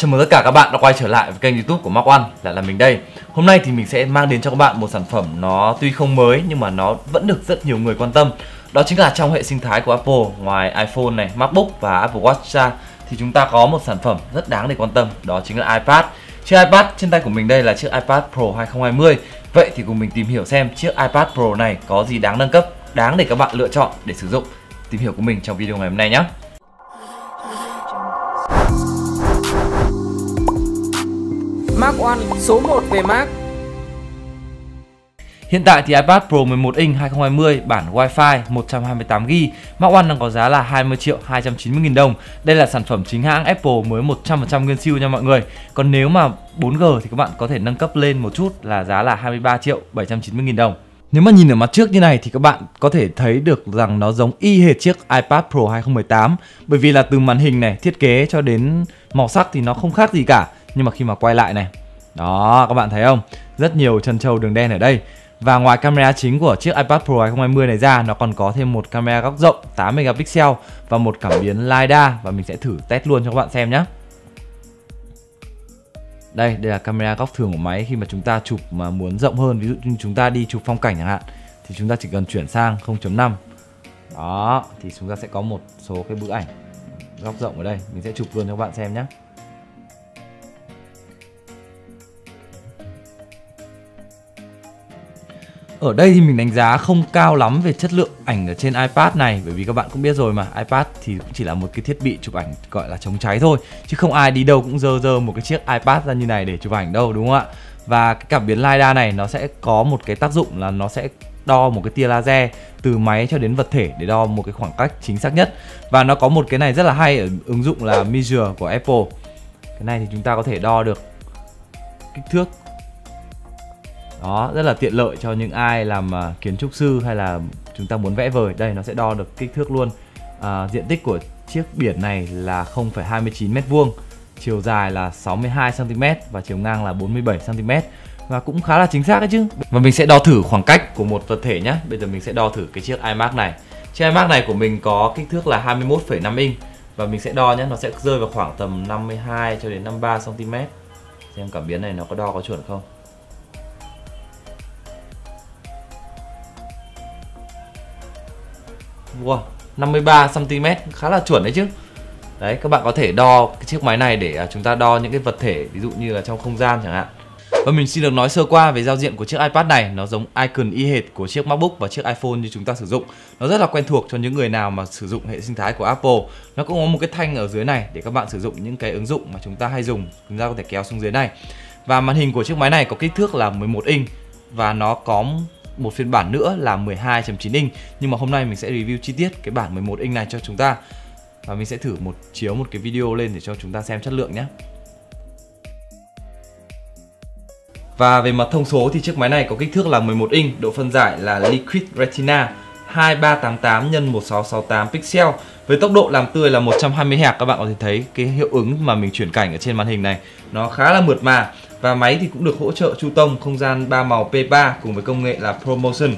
Chào mừng tất cả các bạn đã quay trở lại với kênh youtube của Mark One Lại là mình đây. Hôm nay thì mình sẽ mang đến cho các bạn một sản phẩm nó tuy không mới Nhưng mà nó vẫn được rất nhiều người quan tâm. Đó chính là trong hệ sinh thái của Apple Ngoài iPhone này, MacBook và Apple Watch ra Thì chúng ta có một sản phẩm rất đáng để quan tâm Đó chính là iPad. Chiếc iPad trên tay của mình đây là chiếc iPad Pro 2020 Vậy thì cùng mình tìm hiểu xem chiếc iPad Pro này có gì đáng nâng cấp Đáng để các bạn lựa chọn để sử dụng. Tìm hiểu của mình trong video ngày hôm nay nhé. Mark One số 1 về Mac Hiện tại thì iPad Pro 11 inch 2020 bản Wi-Fi 128GB Mark One đang có giá là 20 triệu 290 nghìn đồng. Đây là sản phẩm chính hãng Apple mới 100% nguyên siêu nha mọi người. Còn nếu mà 4G thì các bạn có thể nâng cấp lên một chút là giá là 23 triệu 790 nghìn đồng. Nếu mà nhìn ở mặt trước như này thì các bạn có thể thấy được rằng nó giống y hệt chiếc iPad Pro 2018 Bởi vì là từ màn hình này, thiết kế cho đến màu sắc thì nó không khác gì cả. Nhưng mà khi mà quay lại này Đó, các bạn thấy không? Rất nhiều chân trâu đường đen ở đây và ngoài camera chính của chiếc iPad Pro 2020 này ra Nó còn có thêm một camera góc rộng 8 megapixel Và một cảm biến LiDAR Và mình sẽ thử test luôn cho các bạn xem nhé đây, đây là camera góc thường của máy khi mà chúng ta chụp mà muốn rộng hơn, ví dụ như chúng ta đi chụp phong cảnh chẳng hạn thì chúng ta chỉ cần chuyển sang 0.5. Đó, thì chúng ta sẽ có một số cái bức ảnh góc rộng ở đây, mình sẽ chụp luôn cho các bạn xem nhé. Ở đây thì mình đánh giá không cao lắm về chất lượng ảnh ở trên iPad này, Bởi vì các bạn cũng biết rồi mà, iPad thì cũng chỉ là một cái thiết bị chụp ảnh gọi là chống cháy thôi, Chứ không ai đi đâu cũng dơ dơ một cái chiếc iPad ra như này để chụp ảnh đâu, đúng không ạ? Và cái cảm biến LiDAR này nó sẽ có một cái tác dụng là nó sẽ đo một cái tia laser từ máy cho đến vật thể để đo một cái khoảng cách chính xác nhất. Và nó có một cái này rất là hay ở ứng dụng là Measure của Apple. Cái này thì chúng ta có thể đo được kích thước đó rất là tiện lợi cho những ai làm uh, kiến trúc sư hay là chúng ta muốn vẽ vời. Đây nó sẽ đo được kích thước luôn. Uh, diện tích của chiếc biển này là 0,29 mét vuông chiều dài là 62 cm và chiều ngang là 47 cm và cũng khá là chính xác đấy chứ. Và mình sẽ đo thử khoảng cách của một vật thể nhé bây giờ mình sẽ đo thử cái chiếc iMac này. Chiếc iMac này của mình có kích thước là 21,5 inch và mình sẽ đo nhé nó sẽ rơi vào khoảng tầm 52 cho đến 53 cm xem cảm biến này nó có đo có chuẩn không? Wow, 53 cm khá là chuẩn đấy chứ. Đấy, các bạn có thể đo cái chiếc máy này để à, chúng ta đo những cái vật thể ví dụ như là trong không gian chẳng hạn. Và mình xin được nói sơ qua về giao diện của chiếc iPad này. Nó giống icon y hệt của chiếc MacBook và chiếc iPhone như chúng ta sử dụng. Nó rất là quen thuộc cho những người nào mà sử dụng hệ sinh thái của Apple. Nó cũng có một cái thanh ở dưới này để các bạn sử dụng những cái ứng dụng mà chúng ta hay dùng. Chúng ta có thể kéo xuống dưới này. Và màn hình của chiếc máy này có kích thước là 11 inch Và nó có một phiên bản nữa là 12.9 inch. Nhưng mà hôm nay mình sẽ review chi tiết cái bản 11 inch này cho chúng ta. Và mình sẽ thử một chiếu một cái video lên để cho chúng ta xem chất lượng nhé. Và về mặt thông số thì chiếc máy này có kích thước là 11 inch, độ phân giải là Liquid Retina 2388 x 1668 pixel với tốc độ làm tươi là 120 Hz các bạn có thể thấy cái hiệu ứng mà mình chuyển cảnh ở trên màn hình này nó khá là mượt mà và máy thì cũng được hỗ trợ chu tông không gian 3 màu P3 cùng với công nghệ là ProMotion.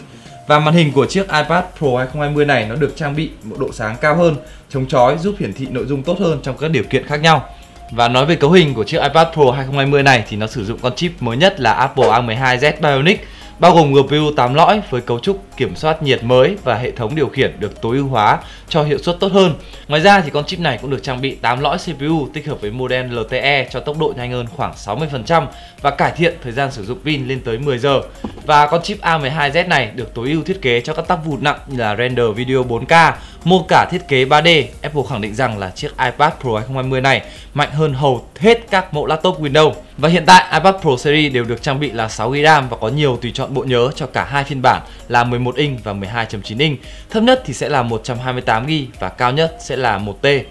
Và màn hình của chiếc iPad Pro 2020 này nó được trang bị một độ sáng cao hơn, chống chói giúp hiển thị nội dung tốt hơn trong các điều kiện khác nhau. Và nói về cấu hình của chiếc iPad Pro 2020 này thì nó sử dụng con chip mới nhất là Apple A12Z Bionic bao gồm GPU 8 lõi với cấu trúc kiểm soát nhiệt mới và hệ thống điều khiển được tối ưu hóa cho hiệu suất tốt hơn. Ngoài ra thì con chip này cũng được trang bị 8 lõi CPU tích hợp với modem LTE cho tốc độ nhanh hơn khoảng 60% và cải thiện thời gian sử dụng pin lên tới 10 giờ. Và con chip A12Z này được tối ưu thiết kế cho các tác vụ nặng như là render video 4K, mua cả thiết kế 3D. Apple khẳng định rằng là chiếc iPad Pro 2020 này mạnh hơn hầu hết các mẫu laptop Windows. Và hiện tại, iPad Pro series đều được trang bị là 6GB RAM và có nhiều tùy chọn bộ nhớ cho cả hai phiên bản là 11 inch và 12.9 inch. Thấp nhất thì sẽ là 128GB và cao nhất sẽ là 1T.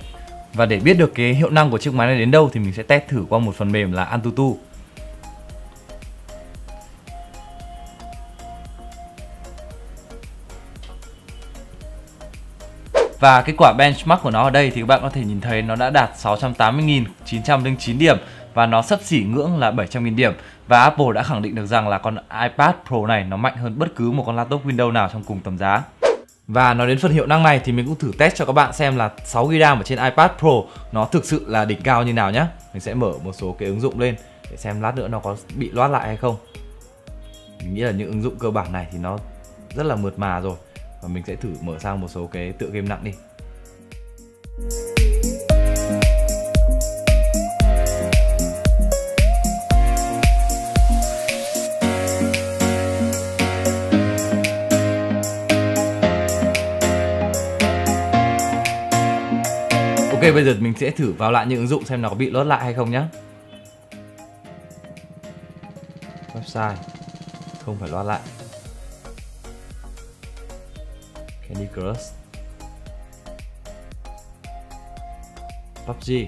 Và để biết được cái hiệu năng của chiếc máy này đến đâu thì mình sẽ test thử qua một phần mềm là Antutu. Và kết quả benchmark của nó ở đây thì các bạn có thể nhìn thấy nó đã đạt 680.909 điểm và nó sấp xỉ ngưỡng là 700.000 điểm và Apple đã khẳng định được rằng là con iPad Pro này nó mạnh hơn bất cứ một con laptop Windows nào trong cùng tầm giá. Và nói đến phần hiệu năng này thì mình cũng thử test cho các bạn xem là 6GB RAM ở trên iPad Pro nó thực sự là đỉnh cao như nào nhé. Mình sẽ mở một số cái ứng dụng lên để xem lát nữa nó có bị loát lại hay không. Mình nghĩ là những ứng dụng cơ bản này thì nó rất là mượt mà rồi. Và mình sẽ thử mở sang một số cái tựa game nặng đi. Ok, bây giờ mình sẽ thử vào lại những ứng dụng xem nó có bị lót lại hay không nhé Website Không phải lót lại Candy Crush. PUBG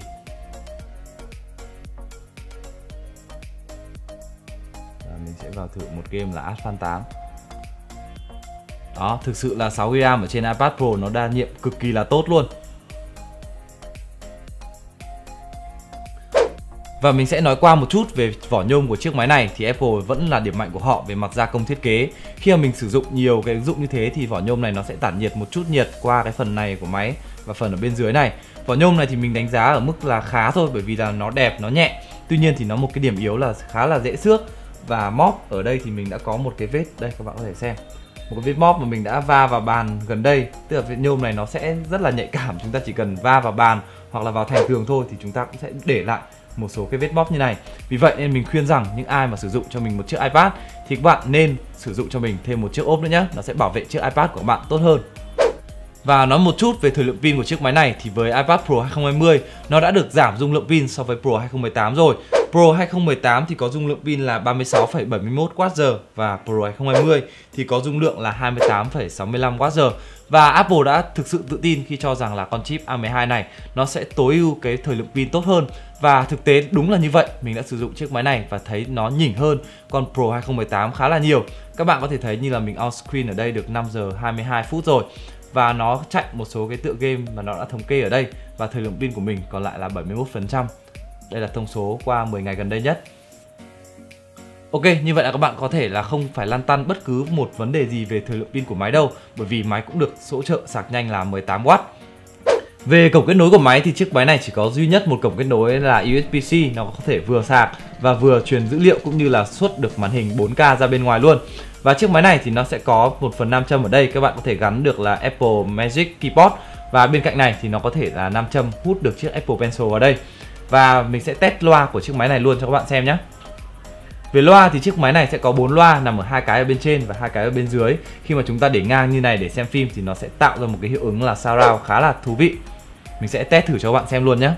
Và mình sẽ vào thử một game là Asphalt 8 Đó, thực sự là 6GB ở trên iPad Pro nó đa nhiệm cực kỳ là tốt luôn. Và mình sẽ nói qua một chút về vỏ nhôm của chiếc máy này thì Apple vẫn là điểm mạnh của họ về mặt gia công thiết kế. Khi mà mình sử dụng nhiều cái ứng dụng như thế thì vỏ nhôm này nó sẽ tản nhiệt một chút nhiệt qua cái phần này của máy và phần ở bên dưới này. Vỏ nhôm này thì mình đánh giá ở mức là khá thôi bởi vì là nó đẹp, nó nhẹ. Tuy nhiên thì nó một cái điểm yếu là khá là dễ xước và móp ở đây thì mình đã có một cái vết đây các bạn có thể xem một cái vết móp mà mình đã va vào bàn gần đây tức là vết nhôm này nó sẽ rất là nhạy cảm chúng ta chỉ cần va vào bàn hoặc là vào thành tường thôi thì chúng ta cũng sẽ để lại một số cái vết bóp như này. Vì vậy nên mình khuyên rằng những ai mà sử dụng cho mình một chiếc iPad thì các bạn nên sử dụng cho mình thêm một chiếc ốp nữa nhé nó sẽ bảo vệ chiếc iPad của bạn tốt hơn. Và nói một chút về thời lượng pin của chiếc máy này thì với iPad Pro 2020 nó đã được giảm dung lượng pin so với Pro 2018 rồi. Pro 2018 thì có dung lượng pin là 36,71 Wh và Pro 2020 thì có dung lượng là 28,65 Wh. Và Apple đã thực sự tự tin khi cho rằng là con chip A12 này nó sẽ tối ưu cái thời lượng pin tốt hơn và thực tế đúng là như vậy, mình đã sử dụng chiếc máy này và thấy nó nhỉnh hơn con Pro 2018 khá là nhiều. Các bạn có thể thấy như là mình on screen ở đây được 5 giờ 22 phút rồi và nó chạy một số cái tựa game mà nó đã thống kê ở đây và thời lượng pin của mình còn lại là 71%. Đây là thông số qua 10 ngày gần đây nhất. Ok, như vậy là các bạn có thể là không phải lăn tăn bất cứ một vấn đề gì về thời lượng pin của máy đâu bởi vì máy cũng được hỗ trợ sạc nhanh là 18W. Về cổng kết nối của máy thì chiếc máy này chỉ có duy nhất một cổng kết nối là USB-C nó có thể vừa sạc và vừa truyền dữ liệu cũng như là xuất được màn hình 4K ra bên ngoài luôn. Và chiếc máy này thì nó sẽ có một phần nam châm ở đây các bạn có thể gắn được là Apple Magic Keyboard và bên cạnh này thì nó có thể là nam châm hút được chiếc Apple Pencil vào đây. Và mình sẽ test loa của chiếc máy này luôn cho các bạn xem nhé. Về loa thì chiếc máy này sẽ có bốn loa nằm ở hai cái ở bên trên và hai cái ở bên dưới. Khi mà chúng ta để ngang như này để xem phim thì nó sẽ tạo ra một cái hiệu ứng là surround khá là thú vị. Mình sẽ test thử cho các bạn xem luôn nhé.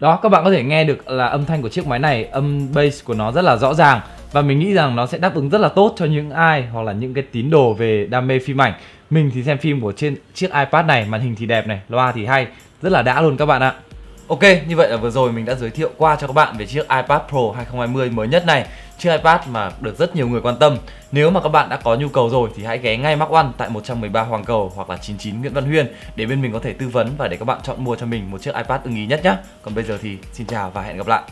Đó, các bạn có thể nghe được là âm thanh của chiếc máy này, âm bass của nó rất là rõ ràng và mình nghĩ rằng nó sẽ đáp ứng rất là tốt cho những ai hoặc là những cái tín đồ về đam mê phim ảnh. Mình thì xem phim của trên chiếc iPad này, màn hình thì đẹp này, loa thì hay, rất là đã luôn các bạn ạ. Ok, như vậy là vừa rồi mình đã giới thiệu qua cho các bạn về chiếc iPad Pro 2020 mới nhất này. Chiếc iPad mà được rất nhiều người quan tâm. Nếu mà các bạn đã có nhu cầu rồi thì hãy ghé ngay Mark One tại 113 Hoàng Cầu hoặc là 99 Nguyễn Văn Huyên Để bên mình có thể tư vấn và để các bạn chọn mua cho mình một chiếc iPad ưng ý nhất nhé Còn bây giờ thì xin chào và hẹn gặp lại.